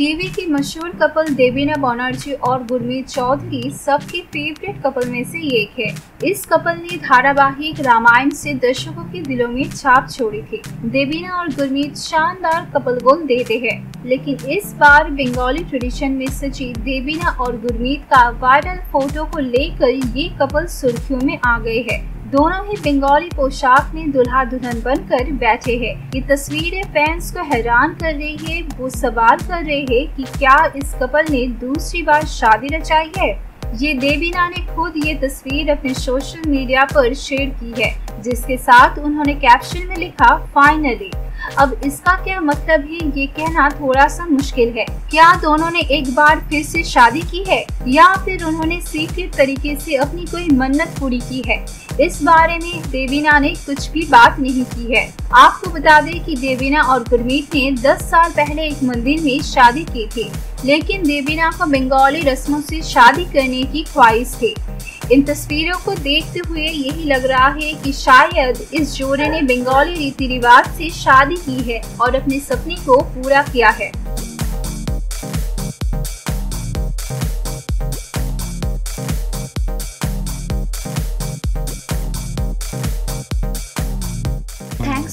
TV की मशहूर couple Devina Banerjee और गुरमीत चौधरी सबके फेवरेट कपल में से एक है। इस कपल ने धारावाहिक रामायण से दर्शकों के दिलों में छाप छोड़ी थी। देवीना और गुरमीत शानदार कपल गोल देते हैं। लेकिन इस बार बंगाली ट्रेडिशन में सची देवीना और गुरमीत का वायरल फ़ोटो को लेकर ये कपल सुर्खियों में आ गए हैं। दोनों ही बंगाली पोशाक में दुल्हा दुल्हन बनकर बैठे हैं। ये तस्वीरें फैंस को हैरान कर रही है, वो सवाल कर रहे हैं कि क्या इस कपल ने दूसरी बार शादी रचाई है? ये देवीना ने खुद ये तस्वीर अपने सोशल मीडिया पर शेयर की है, जिसके साथ उन्होंने कैप्शन में लिखा फाइनली अब इसका क्या मतलब है? ये कहना थोड़ा सा मुश्किल है। क्या दोनों ने एक बार फिर से शादी की है? या फिर उन्होंने सीक्रेट तरीके से अपनी कोई मन्नत पूरी की है? इस बारे में देवीना ने कुछ भी बात नहीं की है। आपको बता दें कि देवीना और गुरमीत ने 10 साल पहले एक मंदिर में शादी की थी, लेकिन देवीना को बंगाली रस्मों से शादी करने की ख्वाहिश थी। इन तस्वीरों को देखते हुए यही लग रहा है कि शायद इस जोड़े ने बंगाली रीति रिवाज से शादी की है और अपने सपने को पूरा किया है।